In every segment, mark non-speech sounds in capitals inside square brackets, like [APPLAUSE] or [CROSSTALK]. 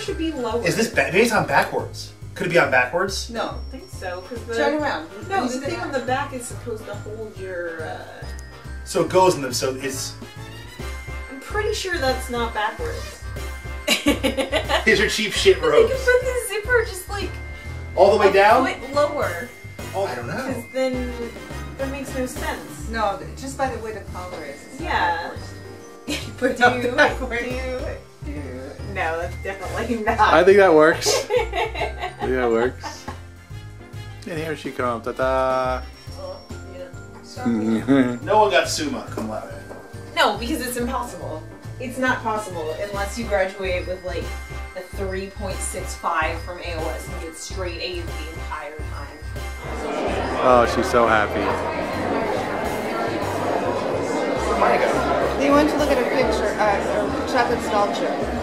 should be lower. Is this ba- maybe it's on backwards? Could it be on backwards? I No. don't think so. Cause the, Turn around. No, the the thing back. on the back is supposed to hold your. Uh, So it goes in them. So it's I'm pretty sure that's not backwards. [LAUGHS] these are cheap shit [LAUGHS] They could ropes. put the zipper just like All the way a down. foot lower, I don't know. because then that makes no sense. No, just by the way the collar is. it's not Yeah. backwards. [LAUGHS] Put it Do, up backwards. do, do. No, that's definitely not. I think that works. I think that works. And here she comes. Ta ta. Oh, yeah. Mm-hmm. No one got Summa cum laude. No, because it's impossible. It's not possible unless you graduate with like a 3.65 from AOS and get straight A's the entire time. oh, she's so happy. Where'd mine go? They want to look at a picture, uh, a chocolate sculpture.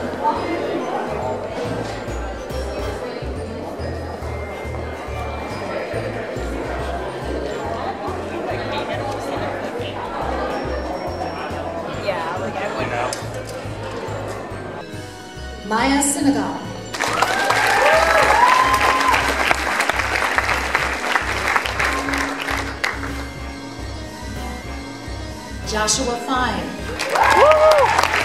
Yeah, like I would know. Maia Senegal. Joshua Fine.